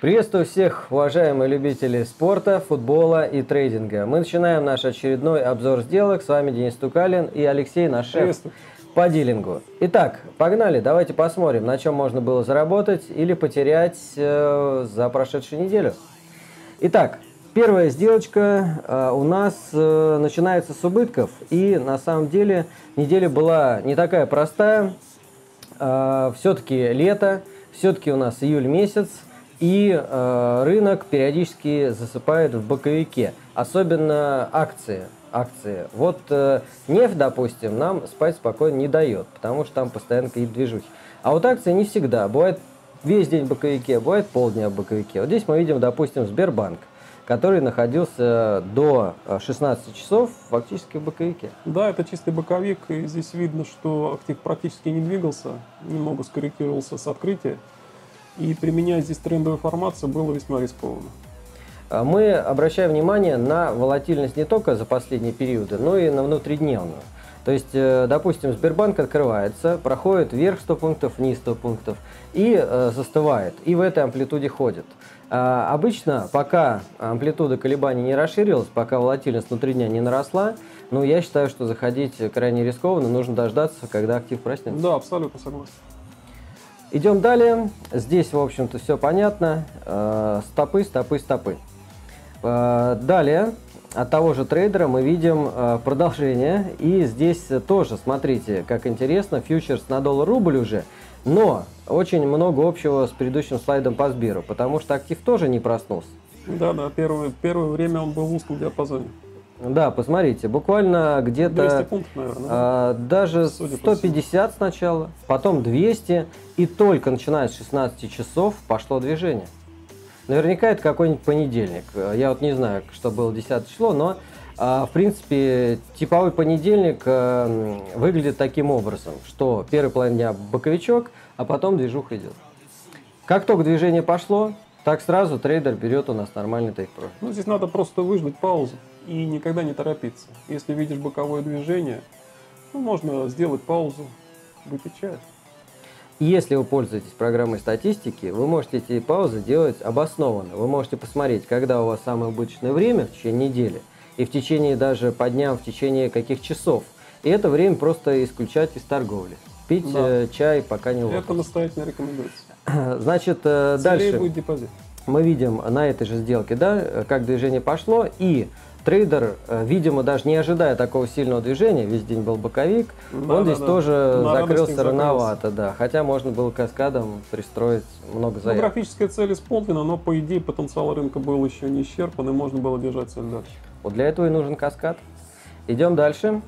Приветствую всех, уважаемые любители спорта, футбола и трейдинга. Мы начинаем наш очередной обзор сделок. С вами Денис Тукалин и Алексей, наш шеф по дилингу. Итак, погнали, давайте посмотрим, на чем можно было заработать или потерять э, за прошедшую неделю. Итак, первая сделочка э, у нас э, начинается с убытков. И на самом деле неделя была не такая простая. Э, все-таки лето, все-таки у нас июль месяц – и рынок периодически засыпает в боковике, особенно акции. акции. Вот нефть, допустим, нам спать спокойно не дает, потому что там постоянно какие-то движухи. А вот акции не всегда. Бывает весь день в боковике, бывает полдня в боковике. Вот здесь мы видим, допустим, Сбербанк который находился до 16 часов фактически в боковике. Да, это чистый боковик, и здесь видно, что актив практически не двигался, немного скорректировался с открытия. И применять здесь трендовую формацию было весьма рискованно. А мы обращаем внимание на волатильность не только за последние периоды, но и на внутридневную. То есть, э, допустим, Сбербанк открывается, проходит вверх 100 пунктов, вниз 100 пунктов и э, застывает, и в этой амплитуде ходит. А обычно, пока амплитуда колебаний не расширилась, пока волатильность внутри дня не наросла, ну, я считаю, что заходить крайне рискованно, нужно дождаться, когда актив проснется. Да, абсолютно согласен. Идем далее. Здесь, в общем-то, все понятно. Э, стопы, стопы, стопы. Далее, от того же трейдера мы видим э, продолжение. И здесь тоже, смотрите, как интересно, фьючерс на доллар-рубль уже. Но очень много общего с предыдущим слайдом по Сберу, потому что актив тоже не проснулся. Да, да, первое, первое время он был в узком диапазоне. Да, посмотрите, буквально где-то а, даже Судя 150 сначала, потом 200, и только начиная с 16 часов пошло движение. Наверняка это какой-нибудь понедельник. Я вот не знаю, что было 10 число, но а, в принципе типовой понедельник а, выглядит таким образом, что первый половина дня боковичок, а потом движуха идет. Как только движение пошло, так сразу трейдер берет у нас нормальный тейк-профит. Ну, здесь надо просто выждать паузу и никогда не торопиться. Если видишь боковое движение, ну, можно сделать паузу, чай. Если вы пользуетесь программой статистики, вы можете эти паузы делать обоснованно. Вы можете посмотреть, когда у вас самое убыточное время в течение недели, и в течение даже по дням, в течение каких часов. И это время просто исключать из торговли. Пить да. Э, чай, пока не лопнет. Это настоятельно рекомендуется. Значит, э, Целее дальше будет депозит. мы видим на этой же сделке, да, как движение пошло, и трейдер, э, видимо, даже не ожидая такого сильного движения, весь день был боковик, да, он да, здесь да. тоже На закрылся рановато, да. Хотя можно было каскадом пристроить много ну, заявок. Ну, графическая цель исполнена, но по идее потенциал рынка был еще не исчерпан, и можно было держать цель дальше. Вот для этого и нужен каскад. Идем дальше.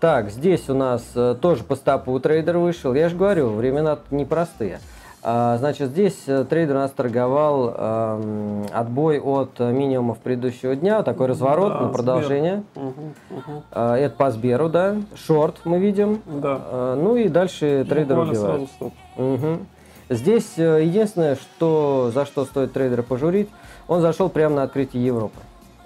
Так, здесь у нас э, тоже по стопу трейдер вышел. Я же говорю, времена непростые. А, значит, здесь э, трейдер у нас торговал э, отбой от минимумов предыдущего дня, такой разворот да, на продолжение. Угу, угу. Э, это по Сберу, да. Шорт мы видим. Да. Э, ну и дальше трейдер убивает. Угу. Здесь э, единственное, что, за что стоит трейдера пожурить, он зашел прямо на открытие Европы.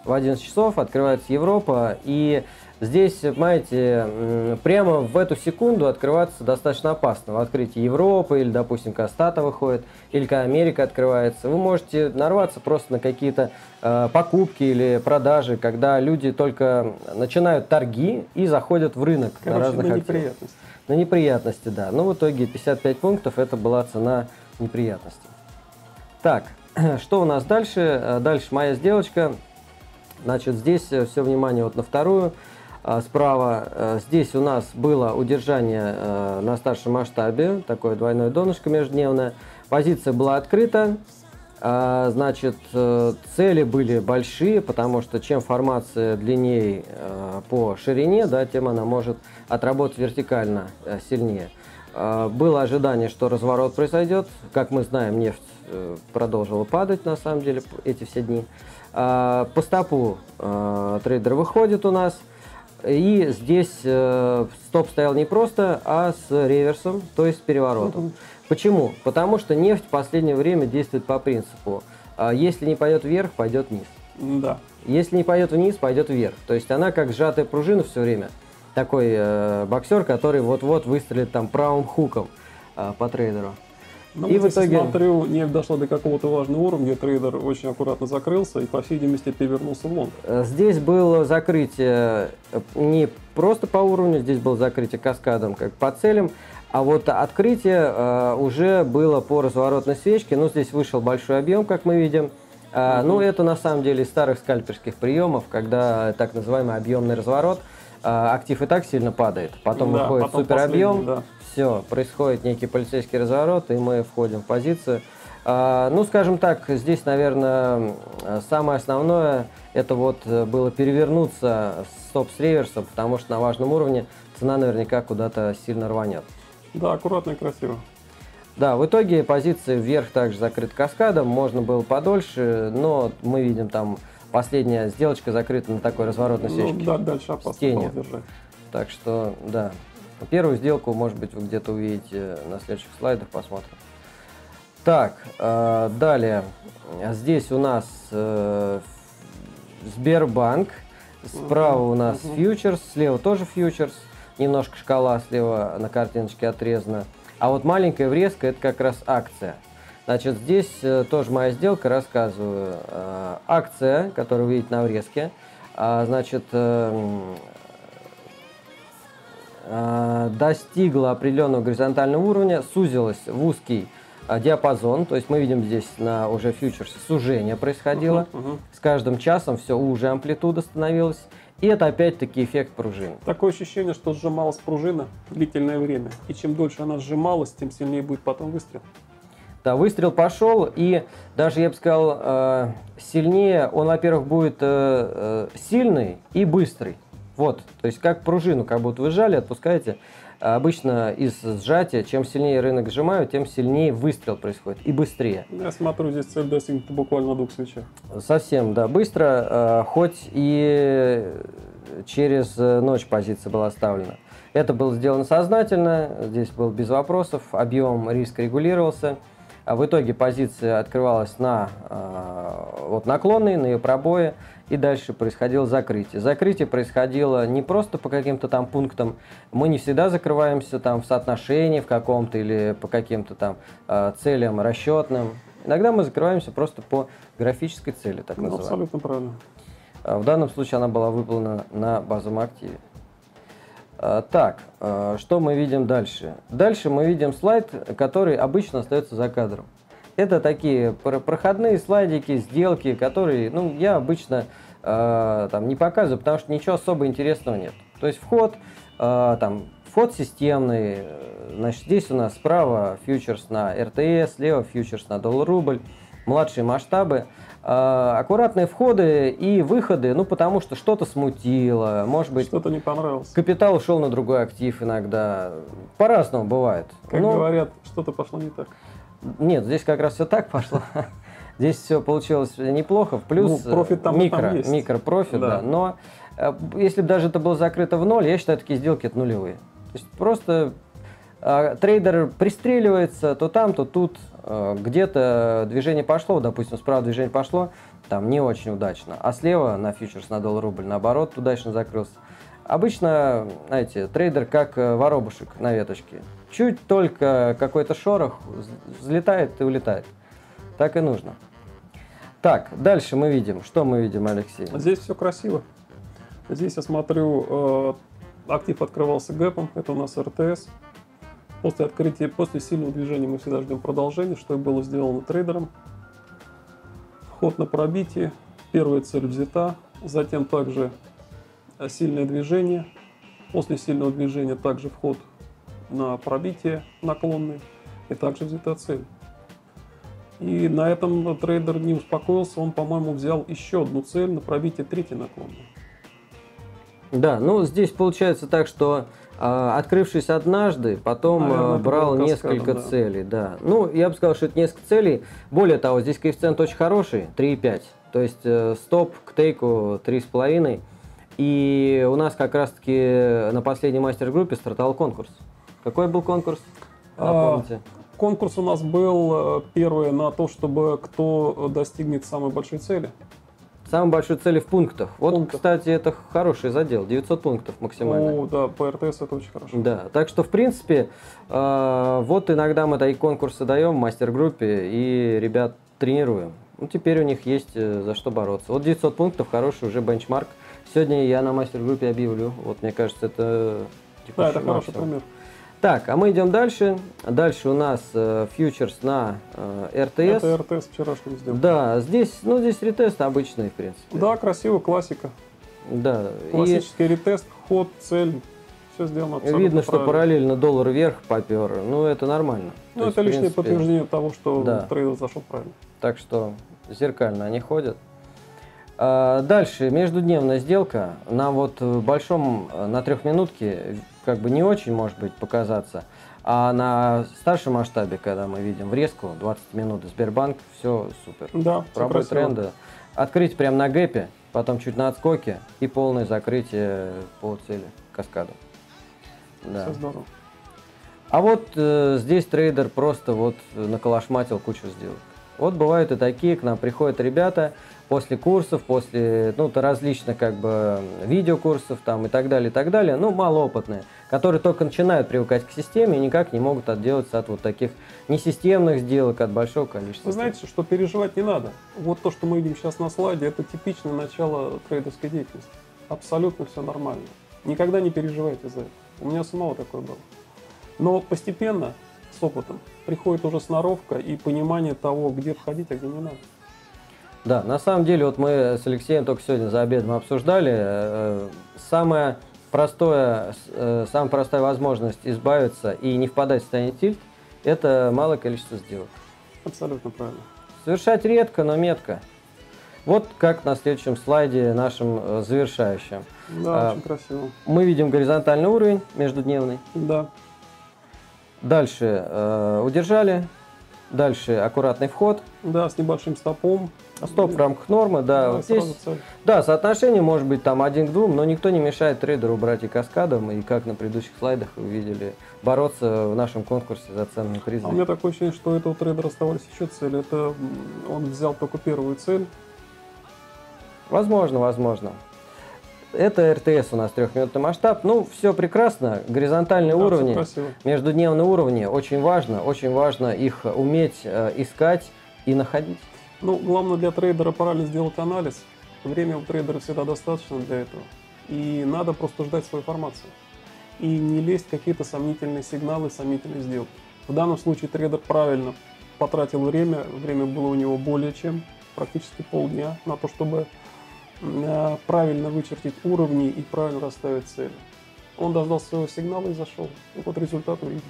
В 11 часов открывается Европа, и Здесь, понимаете, прямо в эту секунду открываться достаточно опасно. В открытии Европы или, допустим, Кастата выходит, или когда Америка открывается. Вы можете нарваться просто на какие-то э, покупки или продажи, когда люди только начинают торги и заходят в рынок Короче, на разных на неприятности. На неприятности, да. Но в итоге 55 пунктов это была цена неприятности. Так, что у нас дальше? Э, дальше моя сделочка. Значит, здесь э, все внимание вот на вторую. А, справа. Э, здесь у нас было удержание э, на старшем масштабе, такое двойное донышко междневное. Позиция была открыта, а, значит, цели были большие, потому что чем формация длиннее по ширине, да, тем она может отработать вертикально сильнее. А, было ожидание, что разворот произойдет. Как мы знаем, нефть продолжила падать, на самом деле, эти все дни. По стопу трейдер выходит у нас – и здесь э, стоп стоял не просто, а с реверсом, то есть с переворотом. Угу. Почему? Потому что нефть в последнее время действует по принципу, э, если не пойдет вверх, пойдет вниз. Да. Если не пойдет вниз, пойдет вверх. То есть она как сжатая пружина все время. такой э, боксер, который вот-вот выстрелит там правым хуком э, по трейдеру. Ну, и в итоге... смотрю, не дошло до какого-то важного уровня, трейдер очень аккуратно закрылся и, по всей видимости, перевернулся в лонг. Э, здесь было закрытие э, не просто по уровню, здесь было закрытие каскадом, как по целям, а вот открытие э, уже было по разворотной свечке. Ну, здесь вышел большой объем, как мы видим. Ну, это на самом деле из старых скальперских приемов, когда так называемый объемный разворот, актив и так сильно падает, потом да, выходит суперобъем, да. Все, происходит некий полицейский разворот, и мы входим в позицию. А, ну, скажем так, здесь, наверное, самое основное, это вот было перевернуться стоп с реверсом, потому что на важном уровне цена наверняка куда-то сильно рванет. Да, аккуратно и красиво. Да, в итоге позиции вверх также закрыт каскадом, можно было подольше, но мы видим там последняя сделочка закрыта на такой разворотной. Ну, да, дальше опасно тенью. Так что, да. Первую сделку, может быть, вы где-то увидите на следующих слайдах, посмотрим. Так, э, далее. Здесь у нас э, Сбербанк. Справа у нас фьючерс, слева тоже фьючерс. Немножко шкала слева на картиночке отрезана. А вот маленькая врезка это как раз акция. Значит, здесь э, тоже моя сделка, рассказываю. Акция, которую вы видите на врезке, э, значит, э, э, достигла определенного горизонтального уровня, сузилась в узкий э, диапазон, то есть мы видим здесь на уже фьючерсе сужение происходило, uh-huh, uh-huh. с каждым часом все уже амплитуда становилась, и это опять-таки эффект пружины. Такое ощущение, что сжималась пружина длительное время. И чем дольше она сжималась, тем сильнее будет потом выстрел. Да, выстрел пошел, и даже, я бы сказал, э, сильнее он, во-первых, будет э, э, сильный и быстрый. Вот, то есть как пружину, как будто вы сжали, отпускаете. Обычно из сжатия, чем сильнее рынок сжимают, тем сильнее выстрел происходит и быстрее. Я смотрю, здесь цель достигнута буквально двух свечах. Совсем, да, быстро, э, хоть и через ночь позиция была оставлена. Это было сделано сознательно, здесь был без вопросов, объем риска регулировался. А в итоге позиция открывалась на э, вот наклонной, на ее пробое, и дальше происходило закрытие. Закрытие происходило не просто по каким-то там пунктам, мы не всегда закрываемся там в соотношении в каком-то или по каким-то там э, целям расчетным. Иногда мы закрываемся просто по графической цели, так ну, называемой. Абсолютно правильно. В данном случае она была выполнена на базовом активе. А, так, а, что мы видим дальше? Дальше мы видим слайд, который обычно остается за кадром. Это такие проходные слайдики, сделки, которые ну, я обычно э, там, не показываю, потому что ничего особо интересного нет. То есть вход, э, там, вход системный, значит, здесь у нас справа фьючерс на РТС, слева фьючерс на доллар-рубль, младшие масштабы. А, аккуратные входы и выходы, ну, потому что что-то смутило, может быть... Что-то не понравилось. Капитал ушел на другой актив иногда. По-разному бывает. Как Но... говорят, что-то пошло не так. Нет, здесь как раз все так пошло. Здесь все получилось неплохо. Плюс ну, профит там, микро, там есть. микропрофит, да. да. Но э, если бы даже это было закрыто в ноль, я считаю, такие сделки это нулевые. То есть просто трейдер пристреливается то там, то тут, а, где-то движение пошло, допустим, справа движение пошло, там не очень удачно, а слева на фьючерс на доллар-рубль, наоборот, удачно закрылся. Обычно, знаете, трейдер как э, воробушек на веточке. Чуть только какой-то шорох, взлетает и улетает. Так и нужно. Так, дальше мы видим. Что мы видим, Алексей? Здесь все красиво. Здесь я смотрю, э, актив открывался гэпом, это у нас РТС. После открытия, после сильного движения мы всегда ждем продолжения, что и было сделано трейдером. Вход на пробитие, первая цель взята, затем также сильное движение. После сильного движения также вход на пробитие наклонный и также взята цель. И на этом трейдер не успокоился, он, по-моему, взял еще одну цель на пробитие третьей наклонной. Да, ну здесь получается так, что открывшись однажды, потом Наверное, а, брал несколько да. целей. Да. Ну, я бы сказал, что это несколько целей. Более того, здесь коэффициент очень хороший, 3,5. То есть э, стоп к тейку 3,5. И у нас как раз-таки на последней мастер-группе стартовал конкурс. Какой был конкурс? Напомните. А, конкурс у нас был э, первый на то, чтобы кто достигнет самой большой цели. Самой большой цели в пунктах. Вот, Пунктах. кстати, это хороший задел, 900 пунктов максимально. О, да, по РТС это очень хорошо. Да, так что, в принципе, э, вот иногда мы такие конкурсы даем в мастер-группе и ребят тренируем. Ну, теперь у них есть э, за что бороться. Вот 900 пунктов, хороший уже бенчмарк. Сегодня я на мастер-группе объявлю. Вот, мне кажется, это... Да, это хороший пример. Так, а мы идем дальше. Дальше у нас э, фьючерс на э, РТС. Это РТС вчерашний сделал. Да, здесь, ну, здесь ретест обычный, в принципе. Да, красиво, классика. Да. И Классический ретест, ход, цель. Все сделано абсолютно видно, что правильно. параллельно доллар вверх попер. Ну, это нормально. Ну, То это есть, лишнее принципе, подтверждение того, что да. трейдер зашел правильно. Так что зеркально они ходят. А, Дальше, междудневная сделка. Нам вот в большом, э, на трехминутке, как бы не очень может быть показаться. А на старшем масштабе, когда мы видим врезку, 20 минут Сбербанк, все супер. Да, Пробой тренда. Открыть прямо на гэпе, потом чуть на отскоке и полное закрытие по цели каскаду. Да. Все здорово. А вот э, здесь трейдер просто вот наколошматил кучу сделок. Вот бывают и такие, к нам приходят ребята после курсов, после ну, то различных как бы видеокурсов там и так далее, и так далее, ну, малоопытные, которые только начинают привыкать к системе и никак не могут отделаться от вот таких несистемных сделок, от большого количества. Вы знаете, что переживать не надо. Вот то, что мы видим сейчас на слайде, это типичное начало трейдерской деятельности. Абсолютно все нормально. Никогда не переживайте за это. У меня самого такое было. Но постепенно, с опытом, приходит уже сноровка и понимание того, где входить, а где не надо. Да, на самом деле, вот мы с Алексеем только сегодня за обедом обсуждали, э, самое простое, э, самая простая возможность избавиться и не впадать в состояние тильт, это малое количество сделок. Абсолютно правильно. Совершать редко, но метко. Вот как на следующем слайде нашем э, завершающем. Да, А, очень красиво. Мы видим горизонтальный уровень междудневный. Да. Дальше э, удержали. Дальше аккуратный вход. Да, с небольшим стопом. Стоп в рамках нормы, да. Сразу здесь. Да, соотношение может быть там один к двум, но никто не мешает трейдеру брать и каскадом, и как на предыдущих слайдах вы видели, бороться в нашем конкурсе за ценные призы. А у меня такое ощущение, что у этого трейдера оставались еще цели. Это он взял только первую цель. Возможно, возможно. Это РТС у нас трехминутный масштаб. Ну, все прекрасно. Горизонтальные Да, уровни, междудневные уровни очень важно. Очень важно их уметь э, искать и находить. Ну, главное для трейдера правильно сделать анализ. Время у трейдера всегда достаточно для этого. И надо просто ждать свою формацию. И не лезть в какие-то сомнительные сигналы, сомнительные сделки. В данном случае трейдер правильно потратил время. Время было у него более чем практически полдня на то, чтобы э, правильно вычертить уровни и правильно расставить цели. Он дождался своего сигнала и зашел. И вот результат вы видите.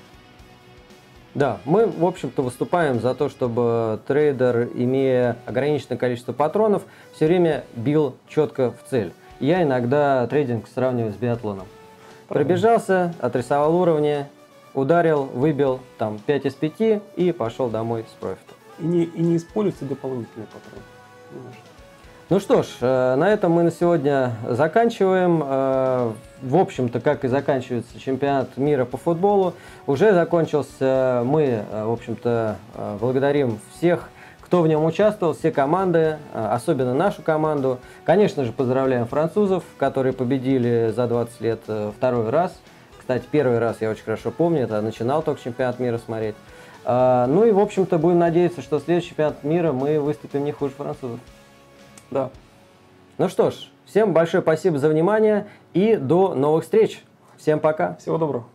Да, мы, в общем-то, выступаем за то, чтобы трейдер, имея ограниченное количество патронов, все время бил четко в цель. Я иногда трейдинг сравниваю с биатлоном. Пробежался, отрисовал уровни, ударил, выбил там 5 из 5 и пошел домой с профитом. И не, и не используйте дополнительные патроны. Ну что ж, э, на этом мы на сегодня заканчиваем. Э, В общем-то, как и заканчивается чемпионат мира по футболу, уже закончился. Мы, э, в общем-то, благодарим всех, кто в нем участвовал, все команды, особенно нашу команду. Конечно же, поздравляем французов, которые победили за 20 лет второй раз. Кстати, первый раз я очень хорошо помню, это начинал только чемпионат мира смотреть. Ну и, в общем-то, будем надеяться, что следующий чемпионат мира мы выступим не хуже французов. Да. Ну что ж, всем большое спасибо за внимание и до новых встреч. Всем пока. Всего доброго.